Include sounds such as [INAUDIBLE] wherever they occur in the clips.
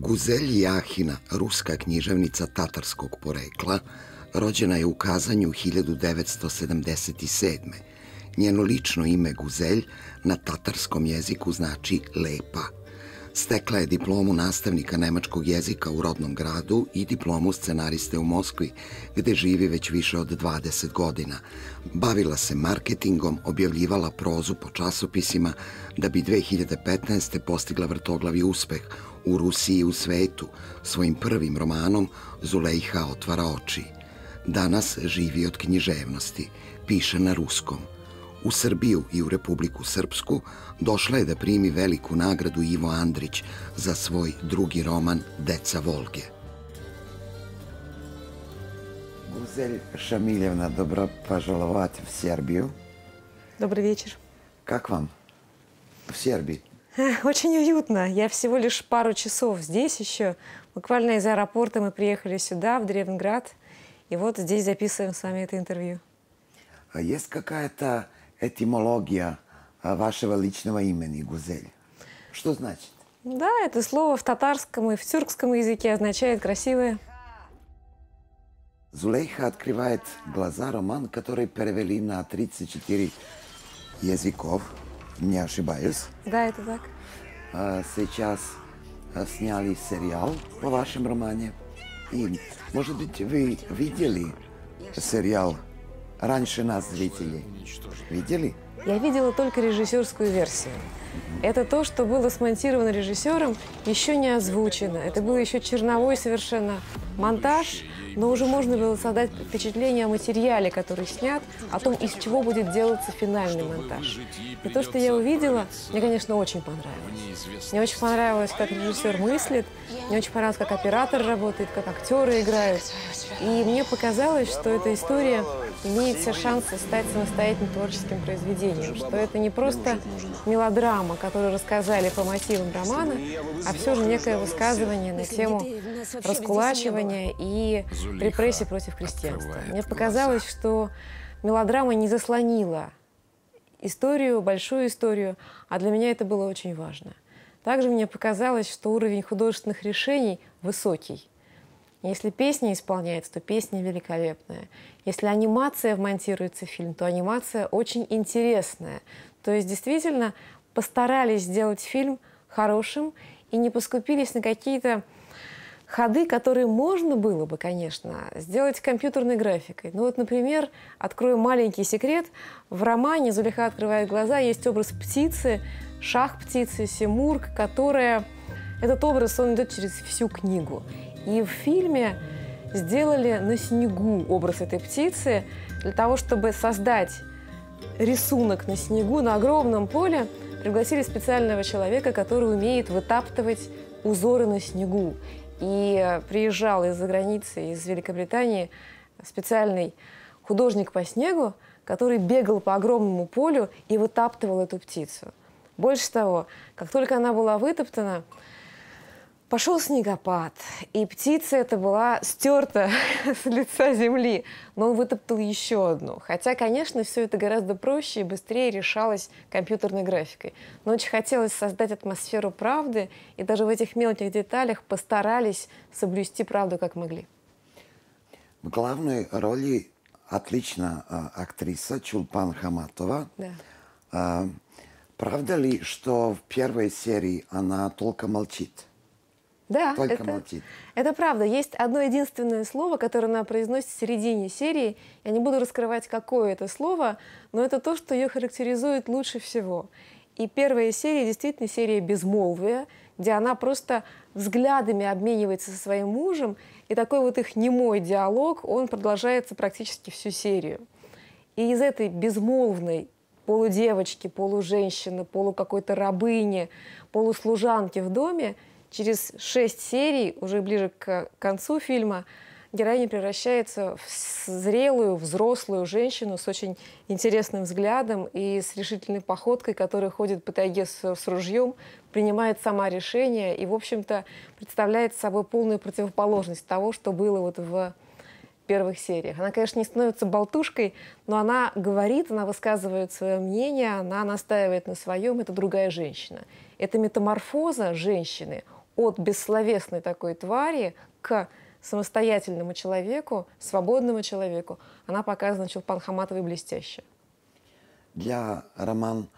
Guzelj Jahina, ruska književnica tatarskog porekla, rođena je u Kazanju 1977. Njeno lično ime Guzelj na tatarskom jeziku znači lepa. Stekla je diplomu nastavnika nemačkog jezika u rodnom gradu i diplomu scenariste u Moskvi, gde živi već više od 20 godina. Bavila se marketingom, objavljivala prozu po časopisima, da bi 2015. postigla vrtoglavi uspeh u Rusiji i u svetu svojim prvim romanom Zulejha otvara oči. Danas živi od književnosti, piše na ruskom. U Srbiju i u Republiku Srpsku došla je da primi veliku nagradu Ivo Andrić za svoj drugi roman Deca Volge. Гузель Шамилевна, добро пожаловать в Сербию. Добрый вечер. Как вам в Сербии? [LAUGHS] Очень уютно. Я всего лишь пару часов здесь еще. Буквально из аэропорта мы приехали сюда, в Древнград. И вот здесь записываем с вами это интервью. А есть какая-то этимология вашего личного имени Гузель? Что значит? Да, это слово в татарском и в тюркском языке означает «красивое». Зулейха открывает глаза роман, который перевели на 34 языков, не ошибаюсь. Да, это так. А сейчас сняли сериал по вашем романе. И, может быть, вы видели сериал раньше нас, зрители? Видели? Я видела только режиссерскую версию. Это то, что было смонтировано режиссером, еще не озвучено. Это был еще черновой совершенно монтаж, но уже можно было создать впечатление о материале, который снят, о том, из чего будет делаться финальный монтаж. И то, что я увидела, мне, конечно, очень понравилось. Мне очень понравилось, как режиссер мыслит, мне очень понравилось, как оператор работает, как актеры играют. И мне показалось, что эта история имеет все шансы стать самостоятельным творческим произведением, что это не просто мелодрама, которую рассказали по мотивам романа, а все же некое высказывание на тему раскулачивания и репрессий против крестьянства. Мне показалось, что мелодрама не заслонила историю, большую историю, а для меня это было очень важно. Также мне показалось, что уровень художественных решений высокий. Если песня исполняется, то песня великолепная. Если анимация вмонтируется в фильм, то анимация очень интересная. То есть действительно постарались сделать фильм хорошим и не поскупились на какие-то ходы, которые можно было бы, конечно, сделать компьютерной графикой. Ну вот, например, открою маленький секрет. В романе «Зулиха открывает глаза» есть образ птицы, шах птицы, Симург, которая... Этот образ, он идет через всю книгу. И в фильме сделали на снегу образ этой птицы для того, чтобы создать рисунок на снегу на огромном поле, пригласили специального человека, который умеет вытаптывать узоры на снегу. И приезжал из-за границы, из Великобритании, специальный художник по снегу, который бегал по огромному полю и вытаптывал эту птицу. Больше того, как только она была вытоптана, Пошел снегопад, и птица эта была стерта [LAUGHS] с лица земли, но он вытоптал еще одну. Хотя, конечно, все это гораздо проще и быстрее решалось компьютерной графикой. Но очень хотелось создать атмосферу правды, и даже в этих мелких деталях постарались соблюсти правду как могли. В главной роли отлично э, актриса Чулпан Хаматова. Да. Э, правда ли, что в первой серии она только молчит? Да, Только это, молчит. это правда. Есть одно единственное слово, которое она произносит в середине серии. Я не буду раскрывать, какое это слово, но это то, что ее характеризует лучше всего. И первая серия действительно серия безмолвия, где она просто взглядами обменивается со своим мужем, и такой вот их немой диалог, он продолжается практически всю серию. И из этой безмолвной полудевочки, полуженщины, полу какой-то рабыни, полуслужанки в доме – через шесть серий, уже ближе к концу фильма, героиня превращается в зрелую, взрослую женщину с очень интересным взглядом и с решительной походкой, которая ходит по тайге с, с ружьем, принимает сама решение и, в общем-то, представляет собой полную противоположность того, что было вот в первых сериях. Она, конечно, не становится болтушкой, но она говорит, она высказывает свое мнение, она настаивает на своем, это другая женщина. Эта метаморфоза женщины – от бессловесной такой твари к самостоятельному человеку, свободному человеку, она показана Чулпан Хаматовой блестяще. Для роман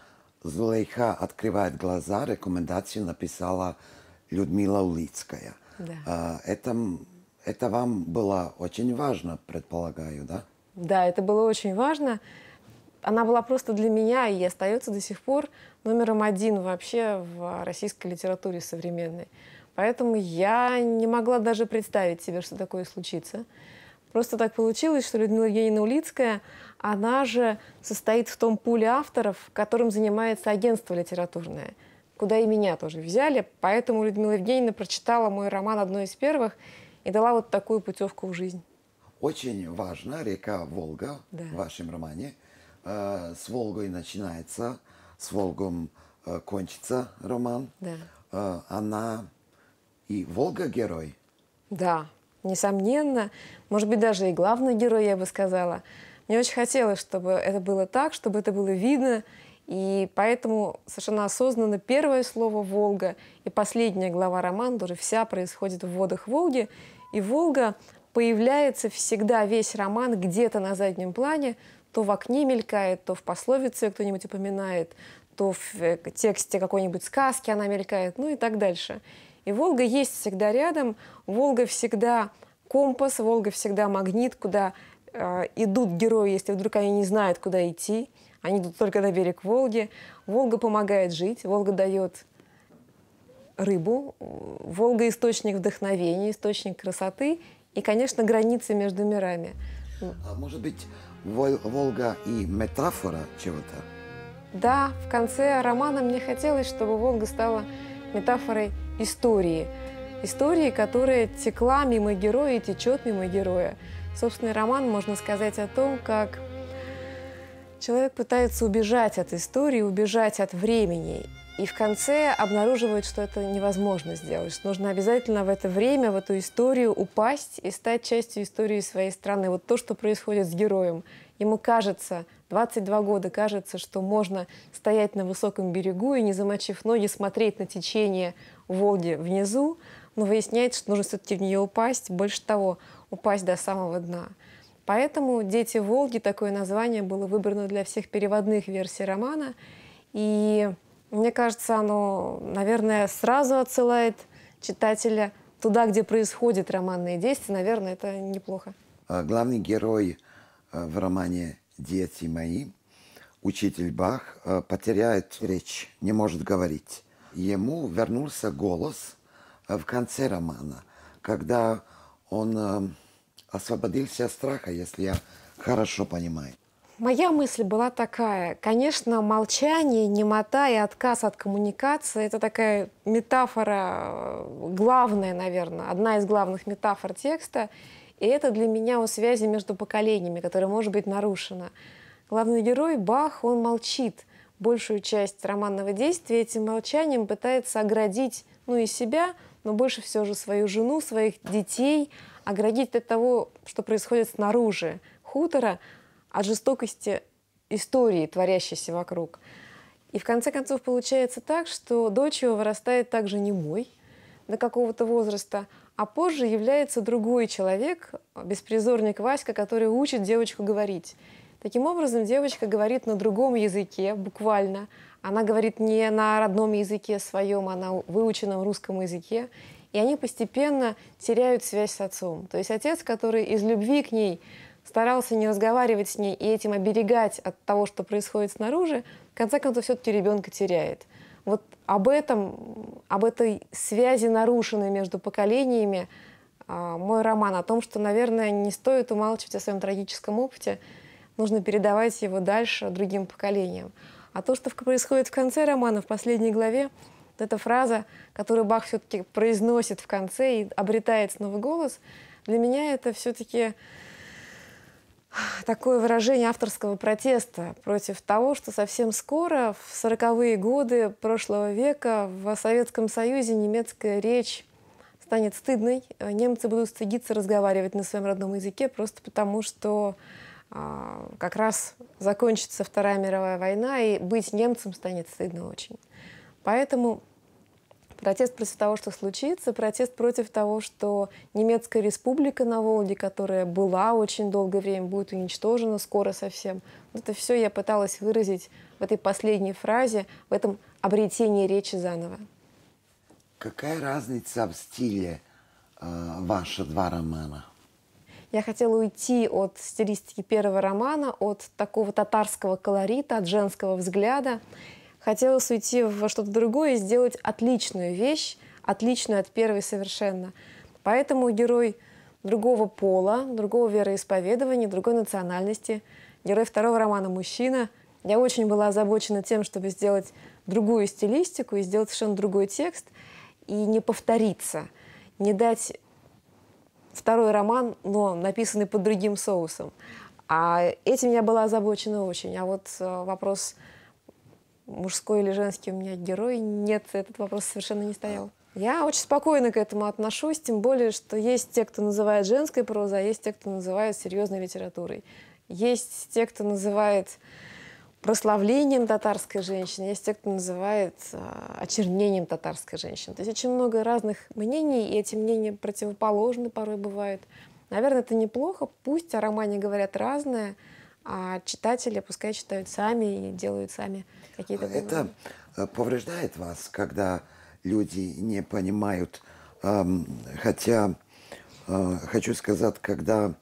«Зулейха открывает глаза» рекомендацию написала Людмила Улицкая. Да. А, это, это вам было очень важно, предполагаю, да? Да, это было очень важно. Она была просто для меня и остается до сих пор номером один вообще в российской литературе современной. Поэтому я не могла даже представить себе, что такое случится. Просто так получилось, что Людмила Евгеньевна Улицкая, она же состоит в том пуле авторов, которым занимается агентство литературное, куда и меня тоже взяли. Поэтому Людмила Евгеньевна прочитала мой роман одной из первых и дала вот такую путевку в жизнь. Очень важна река Волга Да. в вашем романе. Э, С Волгой начинается, с Волгом э, кончится роман. Да. Э, Она и Волга герой. Да, несомненно. Может быть, даже и главный герой, я бы сказала. Мне очень хотелось, чтобы это было так, чтобы это было видно. И поэтому совершенно осознанно первое слово «Волга» и последняя глава романа тоже вся происходит в водах Волги. И Волга появляется всегда, весь роман где-то на заднем плане, то в окне мелькает, то в пословице кто-нибудь упоминает, то в э, тексте какой-нибудь сказки она мелькает, ну и так дальше. И Волга есть всегда рядом, Волга всегда компас, Волга всегда магнит, куда э, идут герои, если вдруг они не знают, куда идти. Они идут только на берег Волги. Волга помогает жить, Волга дает рыбу, Волга источник вдохновения, источник красоты и, конечно, границы между мирами. А может быть, Волга и метафора чего-то? Да, в конце романа мне хотелось, чтобы Волга стала метафорой истории. Истории, которая текла мимо героя и течет мимо героя. Собственный роман можно сказать о том, как человек пытается убежать от истории, убежать от времени. И в конце обнаруживает, что это невозможно сделать, что нужно обязательно в это время, в эту историю упасть и стать частью истории своей страны. Вот то, что происходит с героем. Ему кажется, 22 года кажется, что можно стоять на высоком берегу и, не замочив ноги, смотреть на течение Волги внизу, но выясняется, что нужно все-таки в нее упасть, больше того, упасть до самого дна. Поэтому «Дети Волги» такое название было выбрано для всех переводных версий романа. И мне кажется, оно, наверное, сразу отсылает читателя туда, где происходит романные действия. Наверное, это неплохо. А Главный герой э, в романе «Дети мои», учитель Бах, э, потеряет речь, не может говорить. Ему вернулся голос э, в конце романа, когда он освободился от страха, если я хорошо понимаю. Моя мысль была такая. Конечно, молчание, немота и отказ от коммуникации – это такая метафора, э, главная, наверное, одна из главных метафор текста. И это для меня о связи между поколениями, которая может быть нарушена. Главный герой Бах, он молчит. Большую часть романного действия этим молчанием пытается оградить, ну и себя, но больше всего же свою жену, своих детей, оградить от того, что происходит снаружи хутора, от жестокости истории, творящейся вокруг. И в конце концов получается так, что дочь его вырастает также немой до какого-то возраста, а позже является другой человек, беспризорник Васька, который учит девочку говорить. Таким образом, девочка говорит на другом языке, буквально. Она говорит не на родном языке своем, а на выученном русском языке. И они постепенно теряют связь с отцом. То есть отец, который из любви к ней старался не разговаривать с ней и этим оберегать от того, что происходит снаружи, в конце концов все-таки ребенка теряет. Вот об этом, об этой связи нарушенной между поколениями а, мой роман, о том, что, наверное, не стоит умалчивать о своем трагическом опыте, нужно передавать его дальше другим поколениям. А то, что происходит в конце романа, в последней главе, вот эта фраза, которую Бах все-таки произносит в конце и обретает снова голос, для меня это все-таки [SIGHS] такое выражение авторского протеста против того, что совсем скоро, в 40-е годы прошлого века, в Советском Союзе немецкая речь станет стыдной. Э, Немцы будут стыдиться разговаривать на своем родном языке просто потому, что а, как раз закончится Вторая мировая война, и быть немцем станет стыдно очень. Поэтому Протест против того, что случится, протест против того, что немецкая республика на Волге, которая была очень долгое время, будет уничтожена скоро совсем. Это все я пыталась выразить в этой последней фразе, в этом обретении речи заново. Какая разница в стиле э, ваших два романа? Я хотела уйти от стилистики первого романа, от такого татарского колорита, от женского взгляда. Хотелось уйти во что-то другое и сделать отличную вещь, отличную от первой совершенно. Поэтому герой другого пола, другого вероисповедования, другой национальности, герой второго романа «Мужчина». Я очень была озабочена тем, чтобы сделать другую стилистику и сделать совершенно другой текст, и не повториться, не дать второй роман, но написанный под другим соусом. А этим я была озабочена очень. А вот э, вопрос мужской или женский у меня герой, нет, этот вопрос совершенно не стоял. Я очень спокойно к этому отношусь, тем более, что есть те, кто называет женской прозой, а есть те, кто называет серьезной литературой. Есть те, кто называет прославлением татарской женщины, есть те, кто называет а, очернением татарской женщины. То есть очень много разных мнений, и эти мнения противоположны порой бывают. Наверное, это неплохо, пусть о романе говорят разное, а читатели пускай читают сами и делают сами какие-то выводы. Это повреждает вас, когда люди не понимают, хотя э, хочу сказать, когда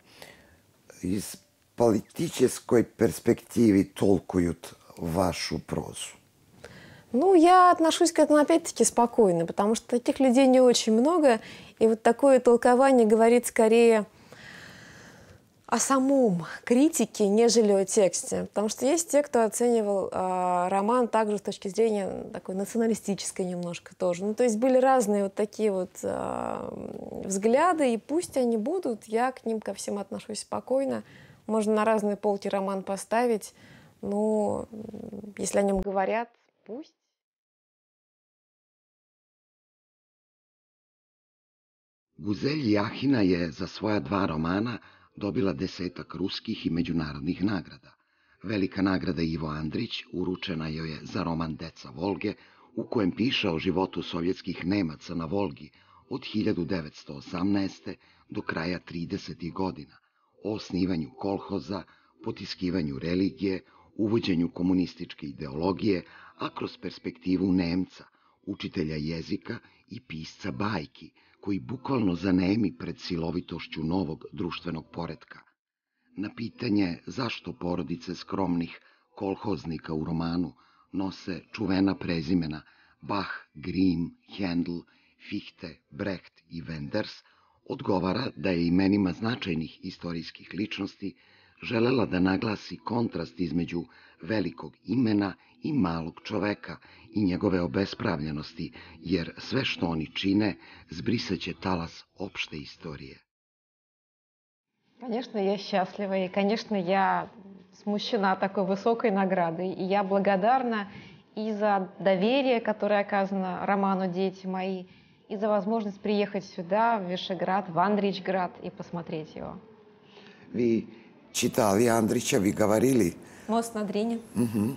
из политической перспективе толкуют вашу прозу? Ну, я отношусь к этому опять-таки спокойно, потому что таких людей не очень много, и вот такое толкование говорит скорее о самом критике, нежели о тексте. Потому что есть те, кто оценивал э, роман также с точки зрения такой националистической немножко тоже. Ну, то есть были разные вот такие вот э, взгляды, и пусть они будут, я к ним ко всем отношусь спокойно. Можно на разные полки роман поставить, но если о нем говорят, пусть. Guzelj Jahina je za svoja dva romana dobila desetak ruskih i međunarodnih nagrada. Velika nagrada Ivo Andrić uručena joj je za roman Deca Volge, u kojem piše o životu sovjetskih Nemaca na Volgi od 1918. do kraja 30. godina o osnivanju kolhoza, potiskivanju religije, uvođenju komunističke ideologije, a kroz perspektivu Nemca, učitelja jezika i pisca bajki, koji bukvalno zanemi pred silovitošću novog društvenog poretka. Na pitanje zašto porodice skromnih kolhoznika u romanu nose čuvena prezimena Bach, Grimm, Handel, Fichte, Brecht i Wenders, odgovara da je imenima značajnih istorijskih ličnosti želela da naglasi kontrast između velikog imena i malog čoveka i njegove obespravljenosti, jer sve što oni čine zbrisaće talas opšte istorije. Конечно, я счастлива, и, конечно, я смущена такой высокой наградой, и я благодарна и за доверие, которое оказано роману «Дети мои», и за возможность приехать сюда, в Вишеград, в Андричград и посмотреть его. Ви читали Андрича, вы говорили. Мост на Дрине. Угу.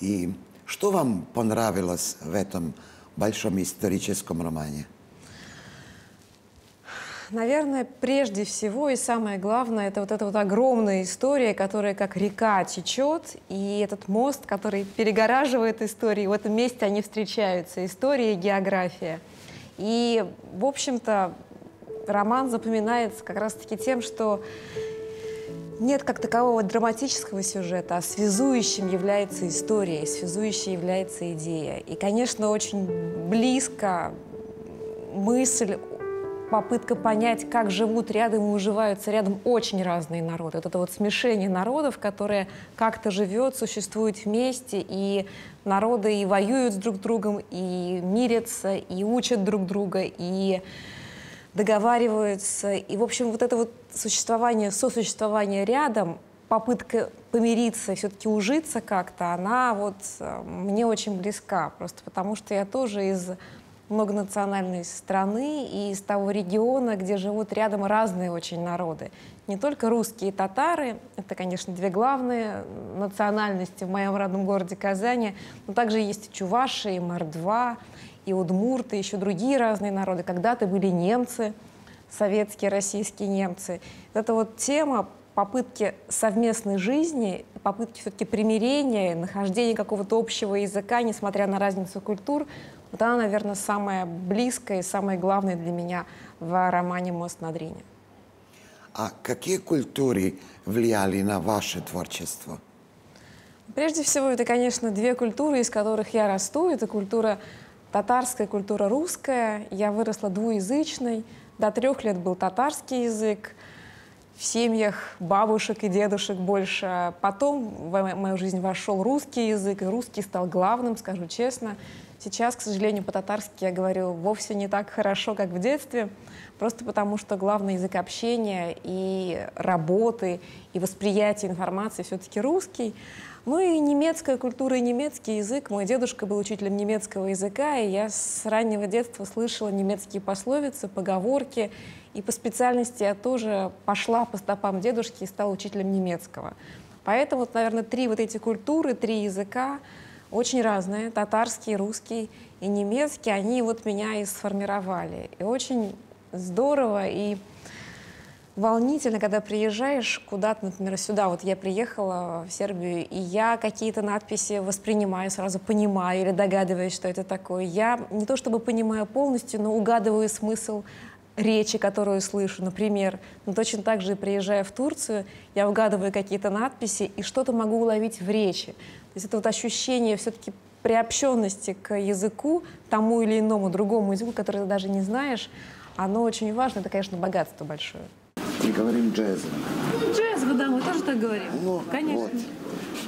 И что вам понравилось в этом большом историческом романе? Наверное, прежде всего и самое главное, это вот эта вот огромная история, которая как река течет, и этот мост, который перегораживает истории. В этом месте они встречаются, история и география. И, в общем-то, роман запоминается как раз-таки тем, что нет как такового драматического сюжета, а связующим является история, связующей является идея. И, конечно, очень близко мысль, попытка понять, как живут рядом и уживаются рядом очень разные народы. Вот это вот смешение народов, которое как-то живет, существует вместе, и народы и воюют с друг другом, и мирятся, и учат друг друга, и договариваются. И, в общем, вот это вот существование, сосуществование рядом, попытка помириться, все-таки ужиться как-то, она вот э, мне очень близка. Просто потому что я тоже из многонациональной страны и из того региона, где живут рядом разные очень народы. Не только русские и татары, это, конечно, две главные национальности в моем родном городе Казани, но также есть и чуваши, и мордва, и удмурты, еще другие разные народы. Когда-то были немцы, советские, российские немцы. Это вот тема попытки совместной жизни, попытки все-таки примирения, нахождения какого-то общего языка, несмотря на разницу культур, вот она, наверное, самая близкая и самая главная для меня в романе «Мост на Дрине». А какие культуры влияли на ваше творчество? Прежде всего, это, конечно, две культуры, из которых я расту. Это культура татарская, культура русская. Я выросла двуязычной. До трех лет был татарский язык. В семьях бабушек и дедушек больше. Потом в мою жизнь вошел русский язык, и русский стал главным, скажу честно. Сейчас, к сожалению, по-татарски я говорю вовсе не так хорошо, как в детстве, просто потому что главный язык общения и работы, и восприятия информации все-таки русский. Ну и немецкая культура и немецкий язык. Мой дедушка был учителем немецкого языка, и я с раннего детства слышала немецкие пословицы, поговорки. И по специальности я тоже пошла по стопам дедушки и стала учителем немецкого. Поэтому, наверное, три вот эти культуры, три языка, очень разные, татарский, русский и немецкий, они вот меня и сформировали. И очень здорово и волнительно, когда приезжаешь куда-то, например, сюда. Вот я приехала в Сербию, и я какие-то надписи воспринимаю, сразу понимаю или догадываюсь, что это такое. Я не то чтобы понимаю полностью, но угадываю смысл речи, которую слышу, например. Но точно так же, приезжая в Турцию, я угадываю какие-то надписи и что-то могу уловить в речи. То есть это вот ощущение все-таки приобщенности к языку, тому или иному другому языку, который ты даже не знаешь, оно очень важно. Это, конечно, богатство большое. Мы говорим джазом. Джаз, да, мы тоже так говорим. Ну, Конечно. вот.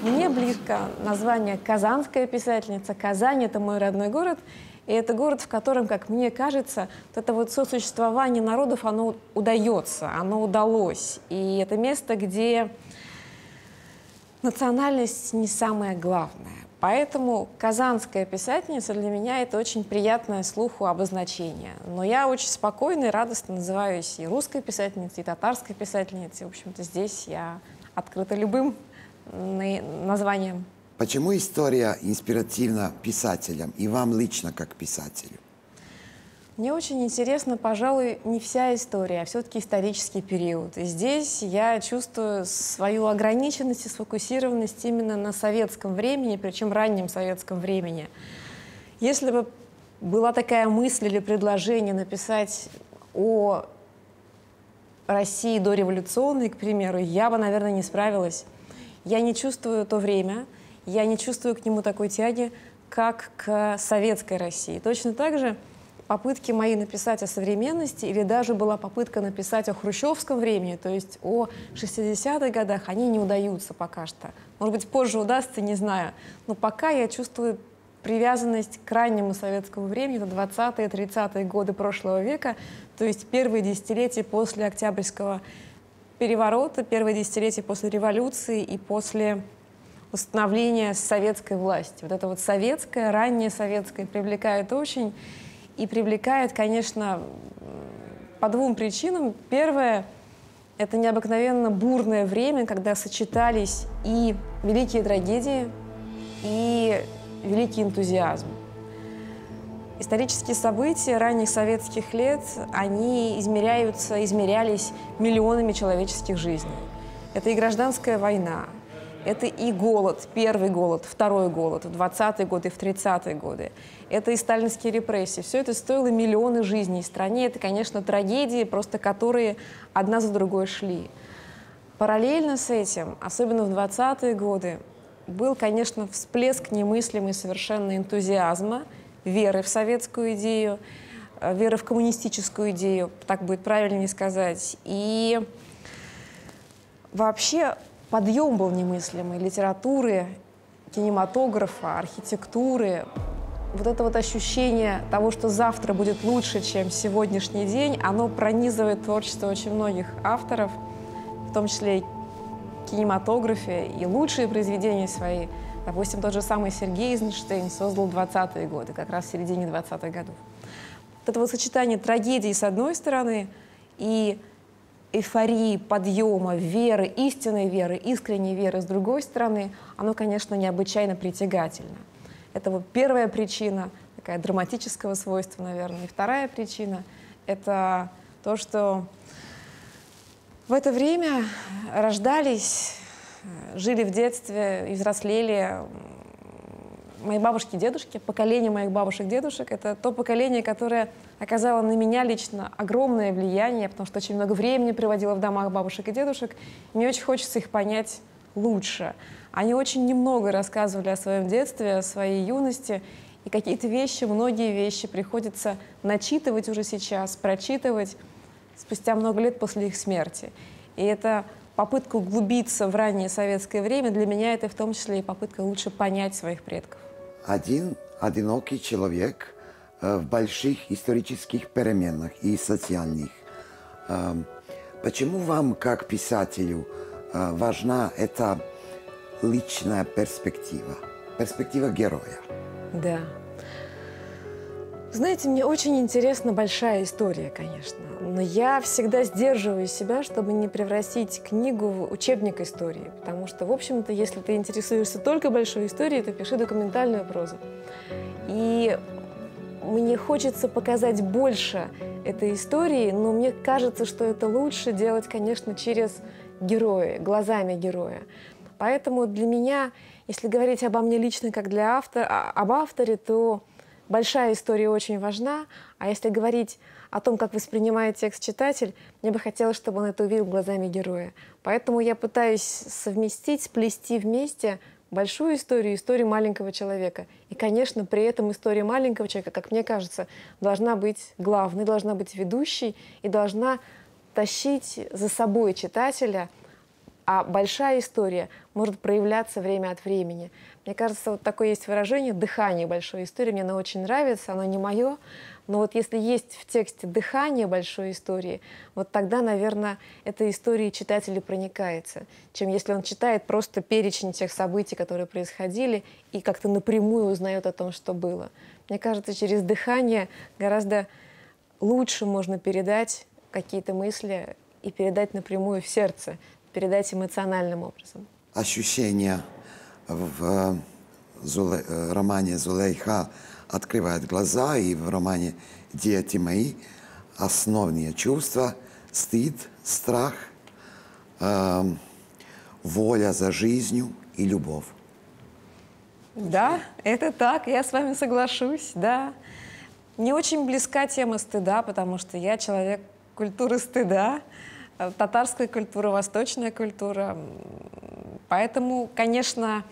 Мне близко название «Казанская писательница». Казань — это мой родной город. И это город, в котором, как мне кажется, вот это вот сосуществование народов, оно удается, оно удалось. И это место, где национальность не самое главное. Поэтому казанская писательница для меня это очень приятное слуху обозначение. Но я очень спокойно и радостно называюсь и русской писательницей, и татарской писательницей. В общем-то, здесь я открыта любым названием. Почему история инспиративна писателям и вам лично как писателю? Мне очень интересно, пожалуй, не вся история, а все-таки исторический период. И здесь я чувствую свою ограниченность и сфокусированность именно на советском времени, причем раннем советском времени. Если бы была такая мысль или предложение написать о России дореволюционной, к примеру, я бы, наверное, не справилась. Я не чувствую то время, я не чувствую к нему такой тяги, как к советской России. Точно так же попытки мои написать о современности, или даже была попытка написать о хрущевском времени, то есть о 60-х годах, они не удаются пока что. Может быть, позже удастся, не знаю. Но пока я чувствую привязанность к раннему советскому времени, это 20-е, 30-е годы прошлого века, то есть первые десятилетия после Октябрьского переворота, первые десятилетия после революции и после установления советской власти. Вот это вот советское, раннее советское привлекает очень и привлекает, конечно, по двум причинам. Первое — это необыкновенно бурное время, когда сочетались и великие трагедии, и великий энтузиазм. Исторические события ранних советских лет, они измеряются, измерялись миллионами человеческих жизней. Это и гражданская война, это и голод, первый голод, второй голод, в 20-е годы, в 30-е годы. Это и сталинские репрессии. Все это стоило миллионы жизней стране. Это, конечно, трагедии, просто которые одна за другой шли. Параллельно с этим, особенно в 20-е годы, был, конечно, всплеск немыслимый совершенно энтузиазма, веры в советскую идею, э, веры в коммунистическую идею, так будет правильнее сказать. И вообще подъем был немыслимый литературы, кинематографа, архитектуры. Вот это вот ощущение того, что завтра будет лучше, чем сегодняшний день, оно пронизывает творчество очень многих авторов, в том числе и кинематографе, и лучшие произведения свои. Допустим, тот же самый Сергей Эйзенштейн создал 20-е годы, как раз в середине 20-х годов. Вот это вот сочетание трагедии с одной стороны и эйфории, подъема, веры, истинной веры, искренней веры с другой стороны, оно, конечно, необычайно притягательно. Это вот первая причина, такая драматического свойства, наверное. И вторая причина — это то, что в это время рождались, жили в детстве и взрослели мои бабушки и дедушки, поколение моих бабушек и дедушек, это то поколение, которое оказало на меня лично огромное влияние, потому что очень много времени проводила в домах бабушек и дедушек. И мне очень хочется их понять лучше. Они очень немного рассказывали о своем детстве, о своей юности, и какие-то вещи, многие вещи приходится начитывать уже сейчас, прочитывать спустя много лет после их смерти. И это попытка углубиться в раннее советское время, для меня это в том числе и попытка лучше понять своих предков один одинокий человек э, в больших исторических переменах и социальных. Э, почему вам, как писателю, э, важна эта личная перспектива, перспектива героя? Да. Знаете, мне очень интересна большая история, конечно, но я всегда сдерживаю себя, чтобы не превратить книгу в учебник истории, потому что, в общем-то, если ты интересуешься только большой историей, то пиши документальную прозу. И мне хочется показать больше этой истории, но мне кажется, что это лучше делать, конечно, через героя, глазами героя. Поэтому для меня, если говорить обо мне лично как для автора, об авторе, то большая история очень важна, а если говорить о том, как воспринимает текст читатель, мне бы хотелось, чтобы он это увидел глазами героя. Поэтому я пытаюсь совместить, сплести вместе большую историю и историю маленького человека. И, конечно, при этом история маленького человека, как мне кажется, должна быть главной, должна быть ведущей и должна тащить за собой читателя, а большая история может проявляться время от времени. Мне кажется, вот такое есть выражение «дыхание большой истории». Мне оно очень нравится, оно не мое. Но вот если есть в тексте дыхание большой истории, вот тогда, наверное, эта история читателя проникается, чем если он читает просто перечень тех событий, которые происходили, и как-то напрямую узнает о том, что было. Мне кажется, через дыхание гораздо лучше можно передать какие-то мысли и передать напрямую в сердце, передать эмоциональным образом. Ощущения в Зуле, романе «Зулейха» открывает глаза, и в романе «Дети мои» основные чувства – стыд, страх, э, воля за жизнью и любовь. Да, это так, я с вами соглашусь, да. Мне очень близка тема стыда, потому что я человек культуры стыда, татарская культура, восточная культура. Поэтому, конечно,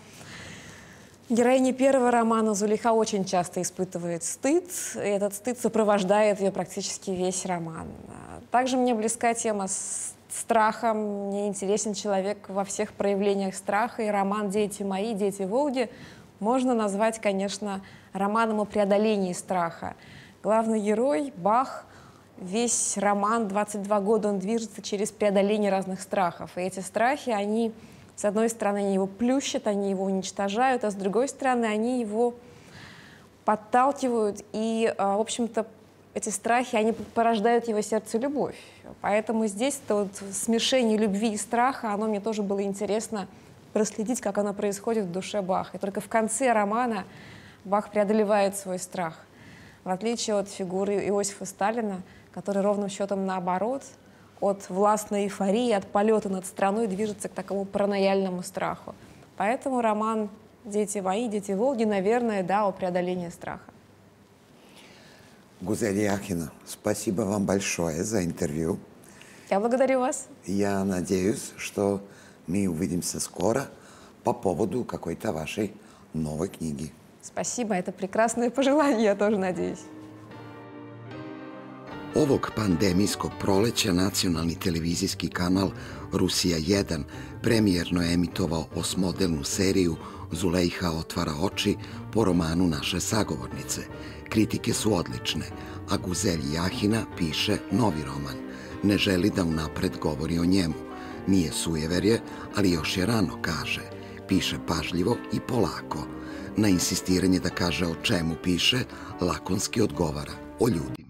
Героиня первого романа Зулейха очень часто испытывает стыд, и этот стыд сопровождает ее практически весь роман. Также мне близка тема с страхом, мне интересен человек во всех проявлениях страха, и роман «Дети мои», «Дети Волги» можно назвать, конечно, романом о преодолении страха. Главный герой, Бах, весь роман, 22 года он движется через преодоление разных страхов, и эти страхи, они с одной стороны, они его плющат, они его уничтожают, а с другой стороны, они его подталкивают, и, а, в общем-то, эти страхи, они порождают его сердце любовь. Поэтому здесь это вот смешение любви и страха, оно мне тоже было интересно проследить, как оно происходит в душе Баха. И только в конце романа Бах преодолевает свой страх. В отличие от фигуры Иосифа Сталина, который ровным счетом наоборот – от властной эйфории, от полета над страной движется к такому паранояльному страху. Поэтому роман «Дети мои», «Дети Волги», наверное, да, о преодолении страха. Гузель Яхина, спасибо вам большое за интервью. Я благодарю вас. Я надеюсь, что мы увидимся скоро по поводу какой-то вашей новой книги. Спасибо, это прекрасное пожелание, я тоже надеюсь. Ovog pandemijskog proleća nacionalni televizijski kanal Rusija 1 premijerno je emitovao osmodelnu seriju Zulejha otvara oči po romanu naše sagovornice. Kritike su odlične, a Guzelj Jahina piše novi roman. Ne želi da unapred govori o njemu. Nije sujeverje, ali još je rano kaže. Piše pažljivo i polako. Na insistiranje da kaže o čemu piše, lakonski odgovara o ljudi.